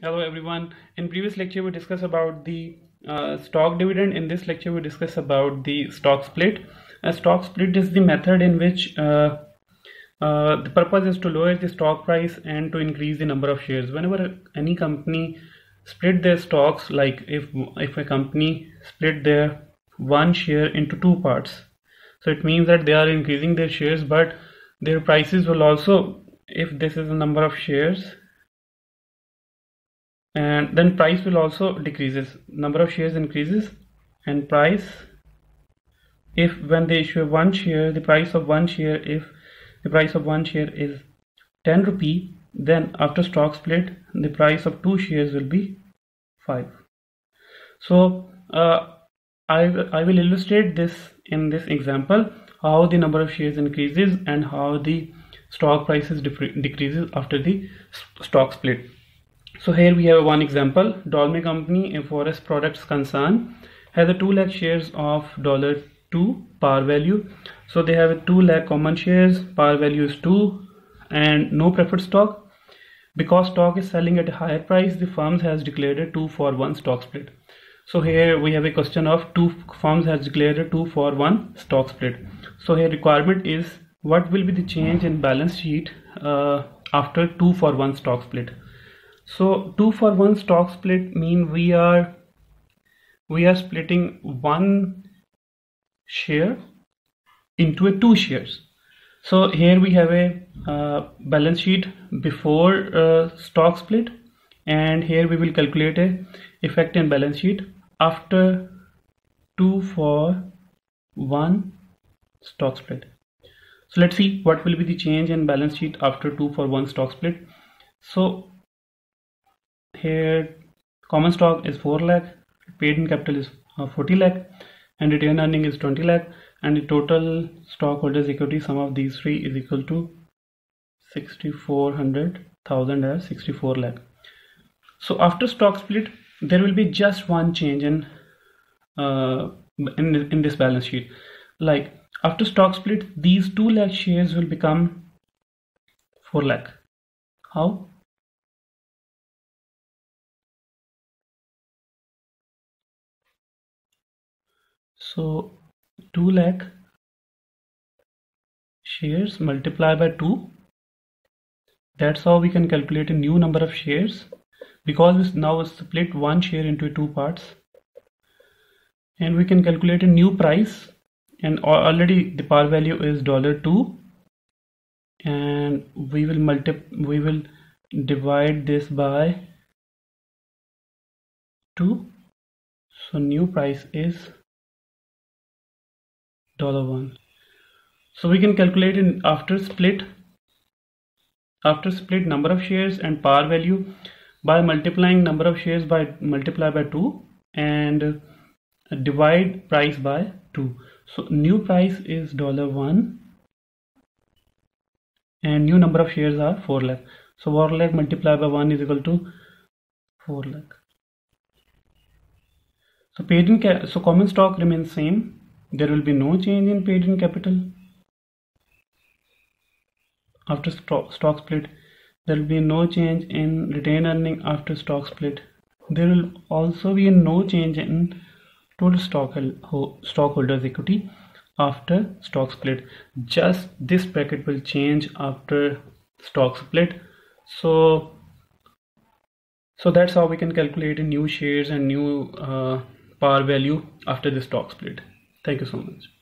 Hello everyone. In previous lecture we discussed about the uh, stock dividend. In this lecture we discuss about the stock split. A stock split is the method in which uh, uh, the purpose is to lower the stock price and to increase the number of shares. Whenever any company split their stocks, like if if a company split their one share into two parts, so it means that they are increasing their shares, but their prices will also, if this is the number of shares and then price will also decreases. Number of shares increases and price if when they issue one share the price of one share if the price of one share is 10 rupee then after stock split the price of two shares will be 5 so uh, I, I will illustrate this in this example how the number of shares increases and how the stock prices decreases after the stock split so here we have one example. Dolme Company, a forest products concern, has a 2 lakh shares of dollar 2 par value. So they have a 2 lakh common shares, par value is 2 and no preferred stock. Because stock is selling at a higher price, the firms has declared a 2 for 1 stock split. So here we have a question of two firms has declared a 2 for 1 stock split. So here requirement is what will be the change in balance sheet uh, after 2 for 1 stock split so two for one stock split mean we are we are splitting one share into a two shares. So here we have a uh, balance sheet before uh, stock split and here we will calculate a effect in balance sheet after two for one stock split. So let's see what will be the change in balance sheet after two for one stock split. So here common stock is 4 lakh paid in capital is uh, 40 lakh and retained earning is 20 lakh and the total stockholders equity sum of these three is equal to 6400,000 as 64 lakh. So after stock split there will be just one change in uh, in, in this balance sheet. Like after stock split these 2 lakh shares will become 4 lakh. How so 2 lakh shares multiply by 2 that's how we can calculate a new number of shares because we now split one share into two parts. And we can calculate a new price. And already the par value is dollar 2 and we will multi we will divide this by 2 so new price is dollar one. So we can calculate in after split after split number of shares and par value by multiplying number of shares by multiply by 2 and divide price by 2 so new price is dollar 1 and new number of shares are 4 lakh. So 4 lakh multiplied by 1 is equal to 4 lakh. So paid in so common stock remains same there will be no change in paid in capital. After stock, split there will be no change in retained earning after stock split. There will also be no change in total stock stockholders equity after stock split. Just this bracket will change after stock split. So so that's how we can calculate new shares and new uh, par value after the stock split Thank you so much.